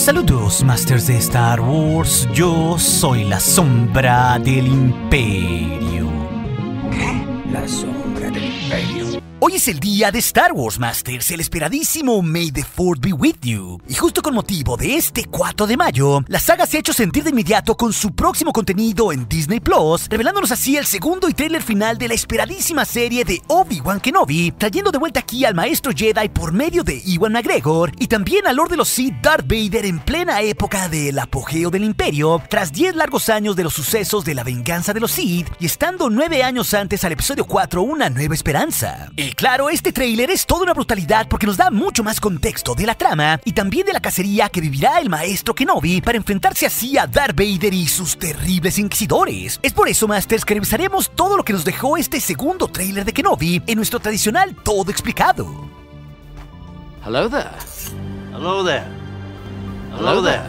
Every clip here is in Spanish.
Saludos, Masters de Star Wars. Yo soy la sombra del Imperio. ¿Qué? La sombra del imperio. Hoy es el día de Star Wars Masters, el esperadísimo May the Fourth be with you. Y justo con motivo de este 4 de mayo, la saga se ha hecho sentir de inmediato con su próximo contenido en Disney Plus, revelándonos así el segundo y trailer final de la esperadísima serie de Obi-Wan Kenobi, trayendo de vuelta aquí al maestro Jedi por medio de Ewan McGregor y también al Lord de los Sith Darth Vader en plena época del apogeo del Imperio, tras 10 largos años de los sucesos de la venganza de los Sith y estando 9 años antes al episodio 4 Una Nueva Esperanza. Y claro, este tráiler es toda una brutalidad porque nos da mucho más contexto de la trama y también de la cacería que vivirá el maestro Kenobi para enfrentarse así a Darth Vader y sus terribles inquisidores. Es por eso, Masters, que revisaremos todo lo que nos dejó este segundo tráiler de Kenobi en nuestro tradicional Todo Explicado. Hello there. Hello there. Hello there.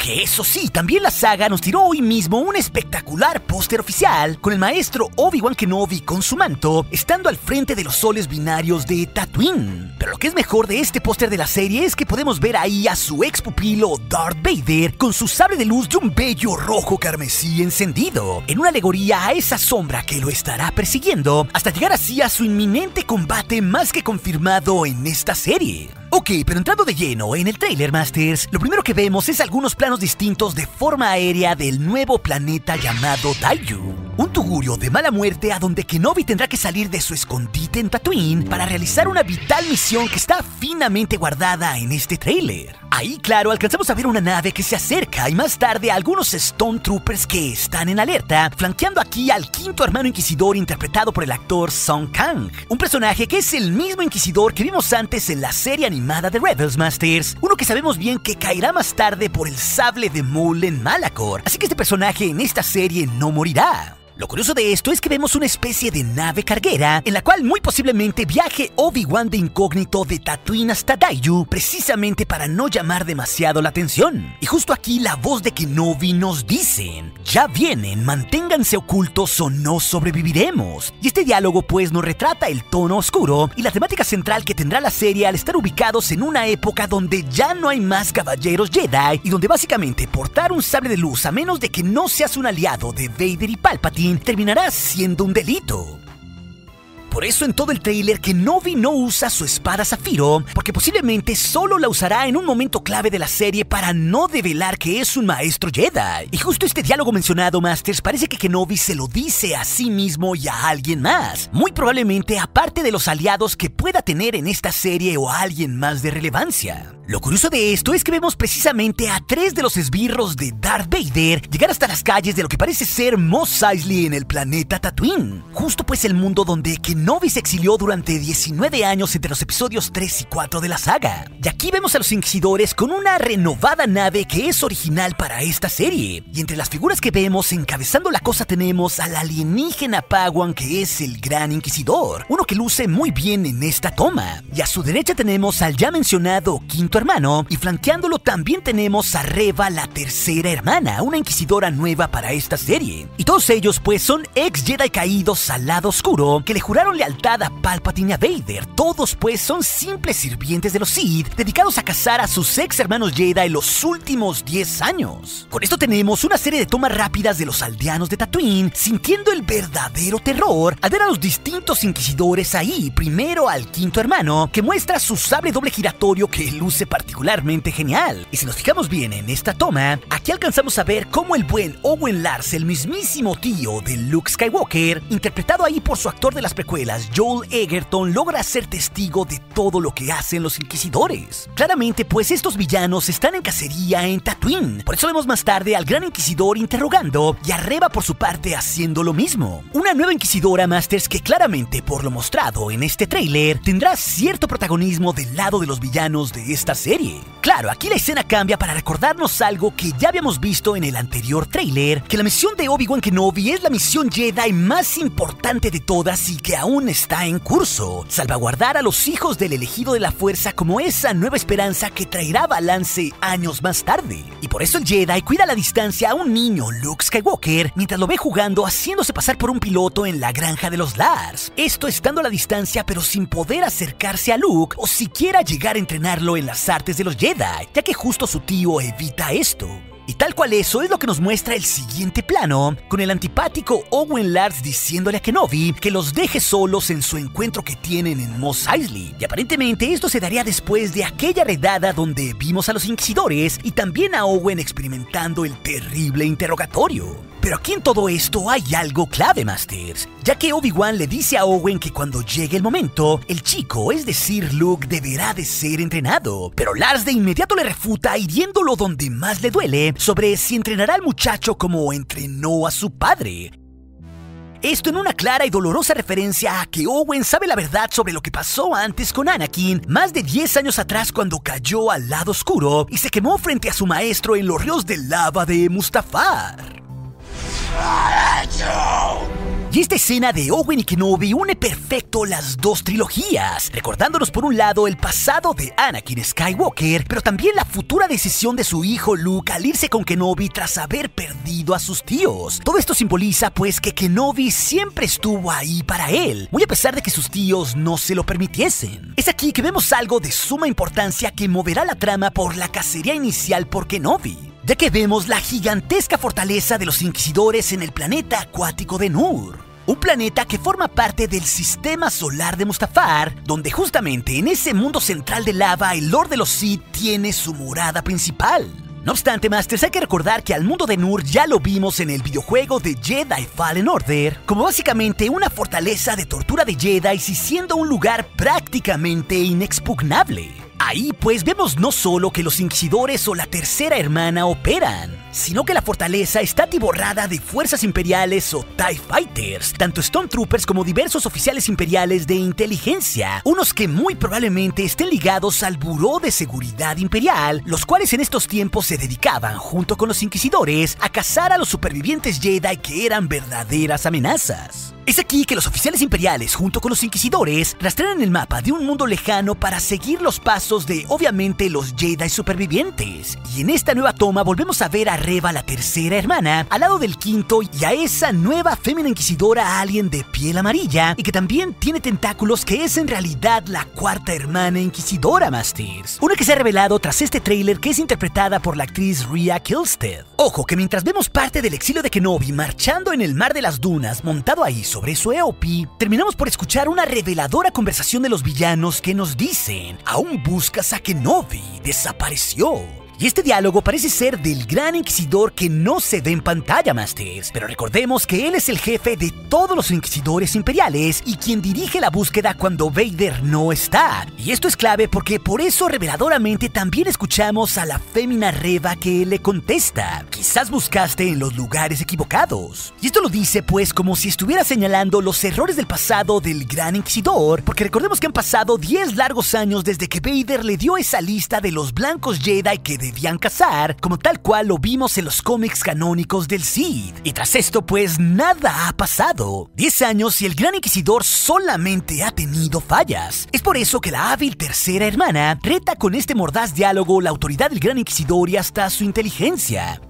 Que eso sí, también la saga nos tiró hoy mismo un espectacular póster oficial con el maestro Obi-Wan Kenobi con su manto, estando al frente de los soles binarios de Tatooine. Pero lo que es mejor de este póster de la serie es que podemos ver ahí a su ex pupilo Darth Vader con su sable de luz de un bello rojo carmesí encendido, en una alegoría a esa sombra que lo estará persiguiendo, hasta llegar así a su inminente combate más que confirmado en esta serie. Ok, pero entrando de lleno en el trailer Masters, lo primero que vemos es algunos planos distintos de forma aérea del nuevo planeta llamado Daiju. Un tugurio de mala muerte a donde Kenobi tendrá que salir de su escondite en Tatooine para realizar una vital misión que está finamente guardada en este trailer. Ahí, claro, alcanzamos a ver una nave que se acerca y más tarde algunos Stone Troopers que están en alerta, flanqueando aquí al quinto hermano inquisidor interpretado por el actor Song Kang, un personaje que es el mismo inquisidor que vimos antes en la serie animada de Rebels Masters, uno que sabemos bien que caerá más tarde por el sable de Maul en Malachor, así que este personaje en esta serie no morirá. Lo curioso de esto es que vemos una especie de nave carguera en la cual muy posiblemente viaje Obi-Wan de incógnito de Tatooine hasta Daiju precisamente para no llamar demasiado la atención. Y justo aquí la voz de Kenobi nos dicen, ya vienen, manténganse ocultos o no sobreviviremos. Y este diálogo pues nos retrata el tono oscuro y la temática central que tendrá la serie al estar ubicados en una época donde ya no hay más caballeros Jedi y donde básicamente portar un sable de luz a menos de que no seas un aliado de Vader y Palpatine terminará siendo un delito. Por eso en todo el trailer Kenobi no usa su espada Zafiro, porque posiblemente solo la usará en un momento clave de la serie para no develar que es un maestro Jedi. Y justo este diálogo mencionado, Masters, parece que Kenobi se lo dice a sí mismo y a alguien más. Muy probablemente aparte de los aliados que pueda tener en esta serie o a alguien más de relevancia. Lo curioso de esto es que vemos precisamente a tres de los esbirros de Darth Vader llegar hasta las calles de lo que parece ser Mos Eisley en el planeta Tatooine. Justo pues el mundo donde Kenobi se exilió durante 19 años entre los episodios 3 y 4 de la saga. Y aquí vemos a los Inquisidores con una renovada nave que es original para esta serie. Y entre las figuras que vemos encabezando la cosa tenemos al alienígena Paguan que es el Gran Inquisidor, uno que luce muy bien en esta toma. Y a su derecha tenemos al ya mencionado Quinto hermano, y flanqueándolo también tenemos a Reva, la tercera hermana, una inquisidora nueva para esta serie. Y todos ellos pues son ex Jedi caídos al lado oscuro que le juraron lealtad a Palpatine y a Vader. Todos pues son simples sirvientes de los Sith dedicados a cazar a sus ex hermanos Jedi los últimos 10 años. Con esto tenemos una serie de tomas rápidas de los aldeanos de Tatooine sintiendo el verdadero terror al ver a los distintos inquisidores ahí. Primero al quinto hermano que muestra su sable doble giratorio que luce particularmente genial. Y si nos fijamos bien en esta toma, aquí alcanzamos a ver cómo el buen Owen Lars, el mismísimo tío de Luke Skywalker, interpretado ahí por su actor de las precuelas, Joel Egerton, logra ser testigo de todo lo que hacen los inquisidores. Claramente, pues estos villanos están en cacería en Tatooine. Por eso vemos más tarde al gran inquisidor interrogando y a Reva por su parte haciendo lo mismo. Una nueva inquisidora Masters que claramente, por lo mostrado en este tráiler, tendrá cierto protagonismo del lado de los villanos de esta serie. Claro, aquí la escena cambia para recordarnos algo que ya habíamos visto en el anterior tráiler, que la misión de Obi-Wan Kenobi es la misión Jedi más importante de todas y que aún aún está en curso, salvaguardar a los hijos del elegido de la fuerza como esa nueva esperanza que traerá balance años más tarde. Y por eso el Jedi cuida a la distancia a un niño, Luke Skywalker, mientras lo ve jugando haciéndose pasar por un piloto en la granja de los Lars. Esto estando a la distancia pero sin poder acercarse a Luke o siquiera llegar a entrenarlo en las artes de los Jedi, ya que justo su tío evita esto. Y tal cual eso es lo que nos muestra el siguiente plano, con el antipático Owen Lars diciéndole a Kenobi que los deje solos en su encuentro que tienen en Mos Eisley. Y aparentemente esto se daría después de aquella redada donde vimos a los inquisidores y también a Owen experimentando el terrible interrogatorio. Pero aquí en todo esto hay algo clave, Masters, ya que Obi-Wan le dice a Owen que cuando llegue el momento, el chico, es decir, Luke, deberá de ser entrenado. Pero Lars de inmediato le refuta hiriéndolo donde más le duele sobre si entrenará al muchacho como entrenó a su padre. Esto en una clara y dolorosa referencia a que Owen sabe la verdad sobre lo que pasó antes con Anakin, más de 10 años atrás cuando cayó al lado oscuro y se quemó frente a su maestro en los ríos de lava de Mustafar. Y esta escena de Owen y Kenobi une perfecto las dos trilogías, recordándonos por un lado el pasado de Anakin Skywalker, pero también la futura decisión de su hijo Luke al irse con Kenobi tras haber perdido a sus tíos. Todo esto simboliza pues que Kenobi siempre estuvo ahí para él, muy a pesar de que sus tíos no se lo permitiesen. Es aquí que vemos algo de suma importancia que moverá la trama por la cacería inicial por Kenobi ya que vemos la gigantesca fortaleza de los inquisidores en el planeta acuático de Nur. Un planeta que forma parte del sistema solar de Mustafar, donde justamente en ese mundo central de lava el Lord de los Sith tiene su morada principal. No obstante, Masters, hay que recordar que al mundo de Nur ya lo vimos en el videojuego de Jedi Fallen Order, como básicamente una fortaleza de tortura de Jedi y siendo un lugar prácticamente inexpugnable. Ahí pues vemos no solo que los inquisidores o la tercera hermana operan, sino que la fortaleza está atiborrada de fuerzas imperiales o TIE Fighters, tanto Stormtroopers como diversos oficiales imperiales de inteligencia, unos que muy probablemente estén ligados al Buró de Seguridad Imperial, los cuales en estos tiempos se dedicaban, junto con los inquisidores, a cazar a los supervivientes Jedi que eran verdaderas amenazas. Es aquí que los oficiales imperiales, junto con los inquisidores, rastrean el mapa de un mundo lejano para seguir los pasos de, obviamente, los Jedi supervivientes. Y en esta nueva toma volvemos a ver a Reva, la tercera hermana, al lado del quinto y a esa nueva fémina inquisidora alien de piel amarilla y que también tiene tentáculos que es en realidad la cuarta hermana inquisidora Masters. Una que se ha revelado tras este tráiler que es interpretada por la actriz Rhea Kilstead. Ojo que mientras vemos parte del exilio de Kenobi marchando en el mar de las dunas montado ahí sobre su EOP, terminamos por escuchar una reveladora conversación de los villanos que nos dicen, aún buscas a Kenobi, desapareció. Y este diálogo parece ser del gran inquisidor que no se ve en pantalla, Masters. Pero recordemos que él es el jefe de todos los inquisidores imperiales y quien dirige la búsqueda cuando Vader no está. Y esto es clave porque por eso reveladoramente también escuchamos a la fémina Reva que le contesta. Quizás buscaste en los lugares equivocados. Y esto lo dice pues como si estuviera señalando los errores del pasado del gran inquisidor, porque recordemos que han pasado 10 largos años desde que Vader le dio esa lista de los blancos Jedi que de debían cazar, como tal cual lo vimos en los cómics canónicos del Cid. Y tras esto, pues nada ha pasado. 10 años y el Gran Inquisidor solamente ha tenido fallas. Es por eso que la hábil tercera hermana reta con este mordaz diálogo la autoridad del Gran Inquisidor y hasta su inteligencia.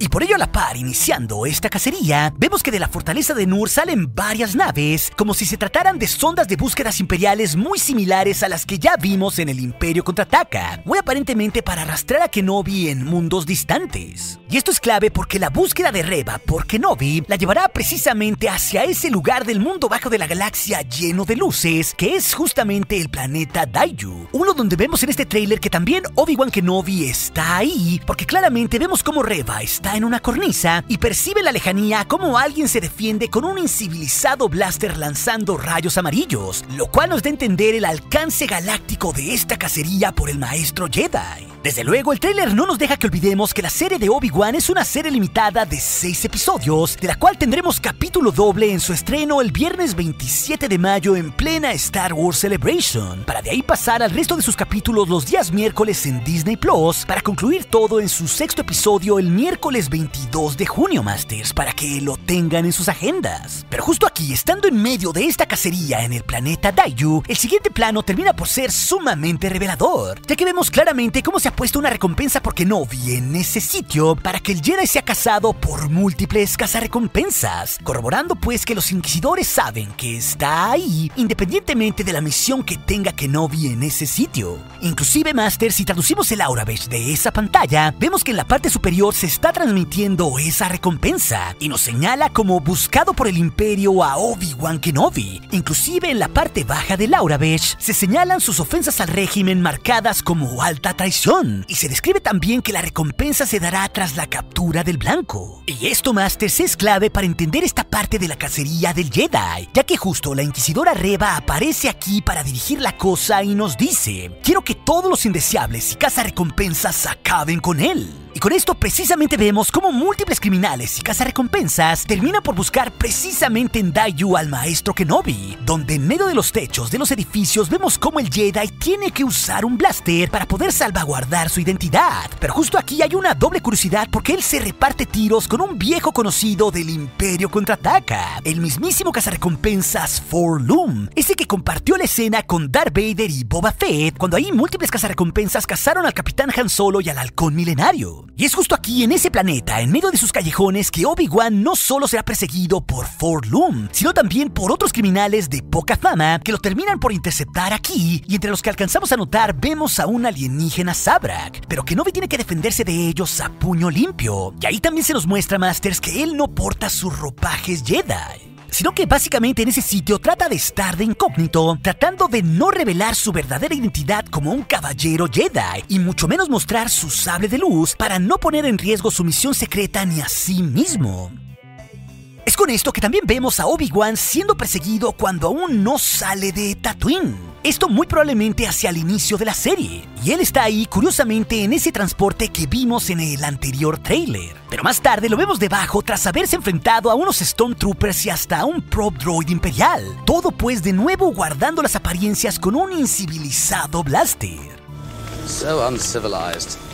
Y por ello a la par, iniciando esta cacería, vemos que de la fortaleza de Nur salen varias naves, como si se trataran de sondas de búsquedas imperiales muy similares a las que ya vimos en el Imperio Contraataca, muy aparentemente para arrastrar a Kenobi en mundos distantes. Y esto es clave porque la búsqueda de Reba por Kenobi la llevará precisamente hacia ese lugar del mundo bajo de la galaxia lleno de luces, que es justamente el planeta Daiju, uno donde vemos en este tráiler que también Obi-Wan Kenobi está ahí, porque claramente vemos cómo Reba está en una cornisa y percibe la lejanía como alguien se defiende con un incivilizado blaster lanzando rayos amarillos, lo cual nos da a entender el alcance galáctico de esta cacería por el maestro Jedi. Desde luego, el tráiler no nos deja que olvidemos que la serie de Obi-Wan es una serie limitada de 6 episodios, de la cual tendremos capítulo doble en su estreno el viernes 27 de mayo en plena Star Wars Celebration, para de ahí pasar al resto de sus capítulos los días miércoles en Disney Plus, para concluir todo en su sexto episodio el miércoles 22 de junio, Masters, para que lo tengan en sus agendas. Pero justo aquí, estando en medio de esta cacería en el planeta Daiju, el siguiente plano termina por ser sumamente revelador, ya que vemos claramente cómo se ha puesto una recompensa por Kenobi en ese sitio para que el Jedi sea cazado por múltiples cazarrecompensas, corroborando pues que los inquisidores saben que está ahí independientemente de la misión que tenga Kenobi en ese sitio. Inclusive, Master, si traducimos el Aurabesh de esa pantalla, vemos que en la parte superior se está transmitiendo esa recompensa y nos señala como buscado por el Imperio a Obi-Wan Kenobi. Inclusive en la parte baja del Aurabesh se señalan sus ofensas al régimen marcadas como alta traición y se describe también que la recompensa se dará tras la captura del blanco. Y esto, Masters, es clave para entender esta parte de la cacería del Jedi, ya que justo la Inquisidora Reba aparece aquí para dirigir la cosa y nos dice, quiero que todos los indeseables y cazarrecompensas acaben con él. Y con esto precisamente vemos cómo múltiples criminales y cazarrecompensas terminan por buscar precisamente en Dayu al maestro Kenobi, donde en medio de los techos de los edificios vemos cómo el Jedi tiene que usar un blaster para poder salvaguardar su identidad. Pero justo aquí hay una doble curiosidad porque él se reparte tiros con un viejo conocido del Imperio Contraataca, el mismísimo cazarrecompensas Forlum, ese que compartió la escena con Darth Vader y Boba Fett cuando ahí múltiples cazarrecompensas cazaron al Capitán Han Solo y al Halcón Milenario. Y es justo aquí, en ese planeta, en medio de sus callejones, que Obi-Wan no solo será perseguido por Forlum, sino también por otros criminales de poca fama que lo terminan por interceptar aquí, y entre los que alcanzamos a notar vemos a un alienígena Sabrak, pero que no tiene que defenderse de ellos a puño limpio. Y ahí también se nos muestra, Masters, que él no porta sus ropajes Jedi sino que básicamente en ese sitio trata de estar de incógnito, tratando de no revelar su verdadera identidad como un caballero Jedi, y mucho menos mostrar su sable de luz para no poner en riesgo su misión secreta ni a sí mismo. Es con esto que también vemos a Obi-Wan siendo perseguido cuando aún no sale de Tatooine. Esto muy probablemente hacia el inicio de la serie, y él está ahí curiosamente en ese transporte que vimos en el anterior trailer. Pero más tarde lo vemos debajo tras haberse enfrentado a unos Stormtroopers y hasta a un Prop Droid Imperial. Todo pues de nuevo guardando las apariencias con un incivilizado blaster. So uncivilized.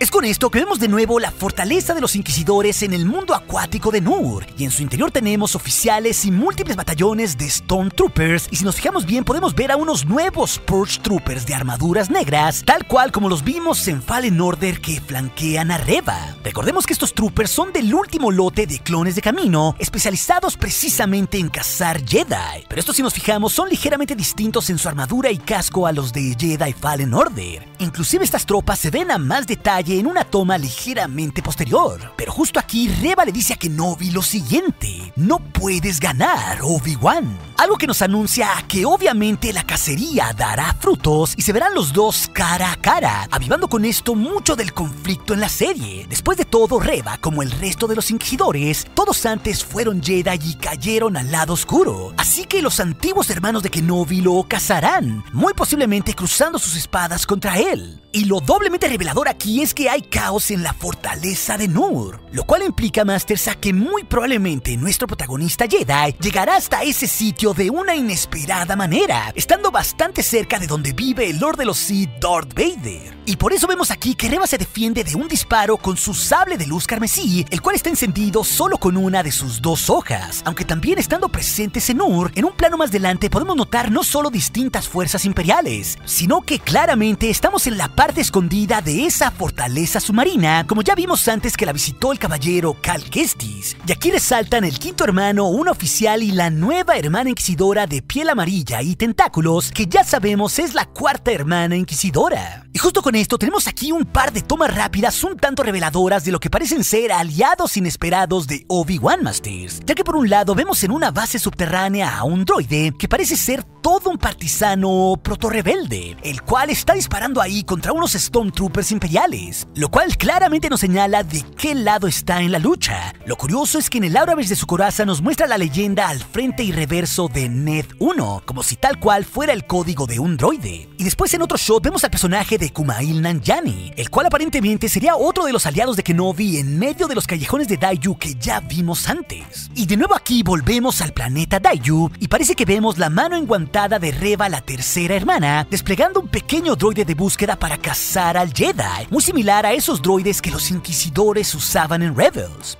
Es con esto que vemos de nuevo la fortaleza de los inquisidores en el mundo acuático de Nur, y en su interior tenemos oficiales y múltiples batallones de Stormtroopers, y si nos fijamos bien podemos ver a unos nuevos Purge Troopers de armaduras negras, tal cual como los vimos en Fallen Order que flanquean a Reva. Recordemos que estos Troopers son del último lote de clones de camino, especializados precisamente en cazar Jedi, pero estos si nos fijamos son ligeramente distintos en su armadura y casco a los de Jedi Fallen Order. Inclusive estas tropas se ven a más detalle en una toma ligeramente posterior. Pero justo aquí Reba le dice a Kenobi lo siguiente, no puedes ganar, Obi-Wan. Algo que nos anuncia que obviamente la cacería dará frutos y se verán los dos cara a cara, avivando con esto mucho del conflicto en la serie. Después de todo, Reba, como el resto de los inquisidores, todos antes fueron Jedi y cayeron al lado oscuro. Así que los antiguos hermanos de Kenobi lo cazarán, muy posiblemente cruzando sus espadas contra él. Y lo doblemente revelador aquí es que hay caos en la fortaleza de Nur, lo cual implica, Masters, a que muy probablemente nuestro protagonista Jedi llegará hasta ese sitio de una inesperada manera, estando bastante cerca de donde vive el Lord de los Sith, Darth Vader. Y por eso vemos aquí que Reba se defiende de un disparo con su sable de luz carmesí, el cual está encendido solo con una de sus dos hojas. Aunque también estando presentes en Ur, en un plano más delante podemos notar no solo distintas fuerzas imperiales, sino que claramente estamos en la parte escondida de esa fortaleza submarina, como ya vimos antes que la visitó el caballero Cal Kestis. Y aquí resaltan el quinto hermano, un oficial y la nueva hermana inquisidora de piel amarilla y tentáculos, que ya sabemos es la cuarta hermana inquisidora. Y justo con esto tenemos aquí un par de tomas rápidas un tanto reveladoras de lo que parecen ser aliados inesperados de Obi-Wan Masters, ya que por un lado vemos en una base subterránea a un droide que parece ser todo un partisano proto-rebelde, el cual está disparando ahí contra unos Stormtroopers imperiales, lo cual claramente nos señala de qué lado está en la lucha. Lo curioso es que en el Auraverse de su coraza nos muestra la leyenda al frente y reverso de Ned 1, como si tal cual fuera el código de un droide. Y después en otro shot vemos al personaje de Kumail Nanjiani, el cual aparentemente sería otro de los aliados de Kenobi en medio de los callejones de Daiju que ya vimos antes. Y de nuevo aquí volvemos al planeta Daiju y parece que vemos la mano enguantada de Reva, la tercera hermana, desplegando un pequeño droide de búsqueda para cazar al Jedi, muy similar a esos droides que los inquisidores usaban en Rebels.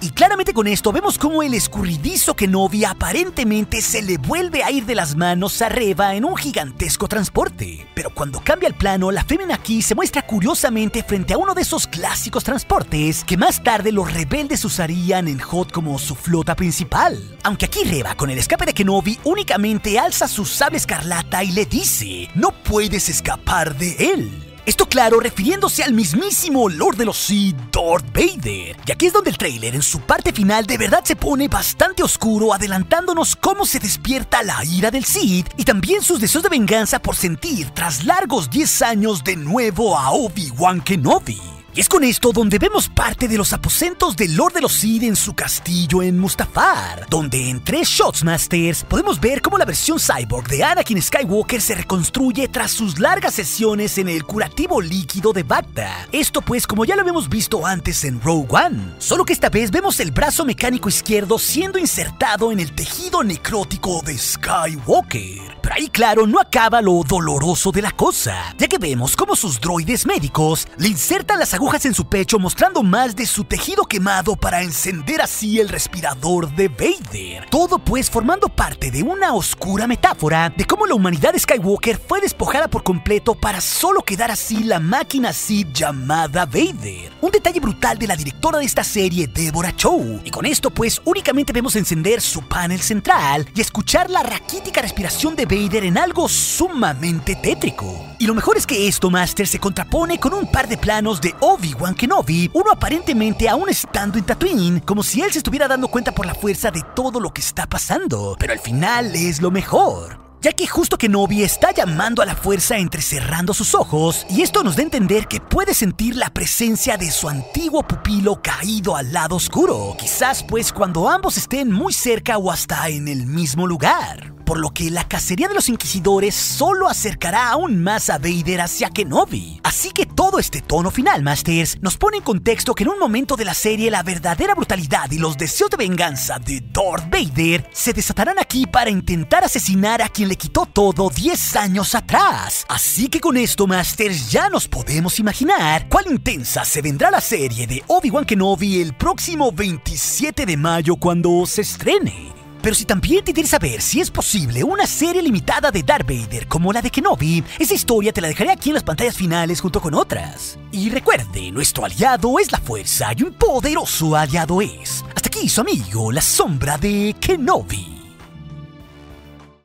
Y claramente con esto vemos cómo el escurridizo Kenobi aparentemente se le vuelve a ir de las manos a Reva en un gigantesco transporte. Pero cuando cambia el plano, la fémina aquí se muestra curiosamente frente a uno de esos clásicos transportes que más tarde los rebeldes usarían en Hot como su flota principal. Aunque aquí Reva, con el escape de Kenobi, únicamente alza su sable escarlata y le dice, no puedes escapar de él. Esto claro, refiriéndose al mismísimo Lord de los Sith, Darth Vader. Y aquí es donde el trailer en su parte final de verdad se pone bastante oscuro, adelantándonos cómo se despierta la ira del Sith y también sus deseos de venganza por sentir, tras largos 10 años, de nuevo a Obi-Wan Kenobi. Es con esto donde vemos parte de los aposentos del Lord de los Sith en su castillo en Mustafar, donde en tres Shotsmasters podemos ver cómo la versión cyborg de Anakin Skywalker se reconstruye tras sus largas sesiones en el curativo líquido de Bacta. Esto pues como ya lo habíamos visto antes en Rogue One, solo que esta vez vemos el brazo mecánico izquierdo siendo insertado en el tejido necrótico de Skywalker. Pero ahí claro no acaba lo doloroso de la cosa, ya que vemos cómo sus droides médicos le insertan las agujas en su pecho mostrando más de su tejido quemado para encender así el respirador de Vader. Todo pues formando parte de una oscura metáfora de cómo la humanidad de Skywalker fue despojada por completo para solo quedar así la máquina Sith llamada Vader. Un detalle brutal de la directora de esta serie, Deborah Chow. Y con esto pues únicamente vemos encender su panel central y escuchar la raquítica respiración de Vader en algo sumamente tétrico. Y lo mejor es que esto, Master, se contrapone con un par de planos de Obi-Wan Kenobi, uno aparentemente aún estando en Tatooine, como si él se estuviera dando cuenta por la fuerza de todo lo que está pasando. Pero al final es lo mejor ya que justo Kenobi está llamando a la fuerza entrecerrando sus ojos, y esto nos da a entender que puede sentir la presencia de su antiguo pupilo caído al lado oscuro, quizás pues cuando ambos estén muy cerca o hasta en el mismo lugar por lo que la cacería de los inquisidores solo acercará aún más a Vader hacia Kenobi. Así que todo este tono final, Masters, nos pone en contexto que en un momento de la serie la verdadera brutalidad y los deseos de venganza de Darth Vader se desatarán aquí para intentar asesinar a quien le quitó todo 10 años atrás. Así que con esto, Masters, ya nos podemos imaginar cuál intensa se vendrá la serie de Obi-Wan Kenobi el próximo 27 de mayo cuando se estrene. Pero si también te quieres saber si es posible una serie limitada de Darth Vader como la de Kenobi, esa historia te la dejaré aquí en las pantallas finales junto con otras. Y recuerde, nuestro aliado es la fuerza y un poderoso aliado es. Hasta aquí su amigo, la sombra de Kenobi.